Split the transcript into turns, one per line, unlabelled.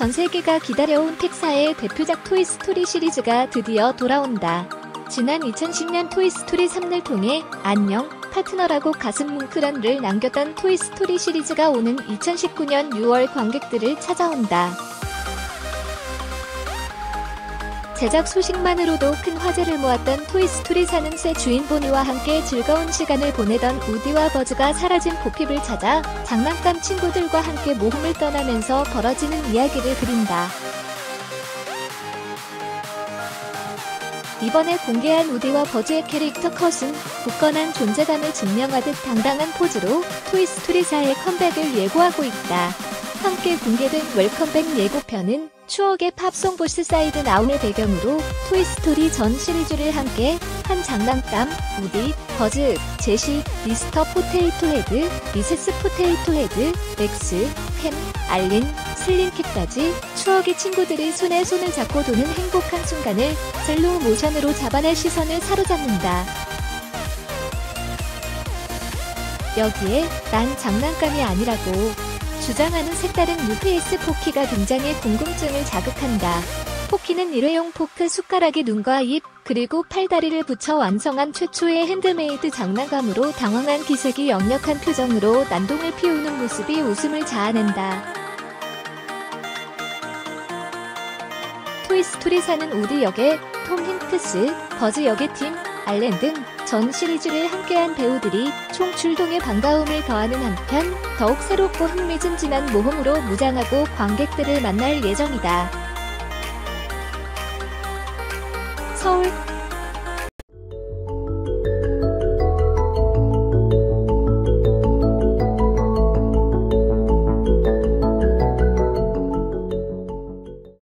전 세계가 기다려온 픽사의 대표작 토이스토리 시리즈가 드디어 돌아온다. 지난 2010년 토이스토리 3를 통해 안녕 파트너라고 가슴 뭉클한를 남겼던 토이스토리 시리즈가 오는 2019년 6월 관객들을 찾아온다. 제작 소식만으로도 큰 화제를 모았던 토이스토리 4는 새 주인 보니와 함께 즐거운 시간을 보내던 우디와 버즈가 사라진 보핍을 찾아 장난감 친구들과 함께 모험을 떠나면서 벌어지는 이야기를 그린다. 이번에 공개한 우디와 버즈의 캐릭터 컷은 굳건한 존재감을 증명하듯 당당한 포즈로 토이스토리사의 컴백을 예고하고 있다. 함께 공개된 welcome back 예고편은 추억의 팝송 보스 사이드 나움을 배경으로 토이스토리 전 시리즈를 함께 한 장난감, 우디, 버즈, 제시, 미스터 포테이토 헤드, 미세스 포테이토 헤드, 렉스, 햄, 알린, 슬링키까지 추억의 친구들이 손에 손을 잡고 도는 행복한 순간을 슬로우 모션으로 잡아낼 시선을 사로잡는다. 여기에 난 장난감이 아니라고 주장하는 색다른 뉴페이스 포키가 등장해 궁금증을 자극한다. 포키는 일회용 포크 숟가락에 눈과 입, 그리고 팔다리를 붙여 완성한 최초의 핸드메이드 장난감으로 당황한 기색이 역력한 표정으로 난동을 피우는 모습이 웃음을 자아낸다. 토이스토리 사는 우디 역의 톰 힌크스, 버즈 역의 팀, 알렌 등 전 시리즈를 함께한 배우들이 총 출동의 반가움을 더하는 한편 더욱 새롭고 흥미진진한 모험으로 무장하고 관객들을 만날 예정이다. 서울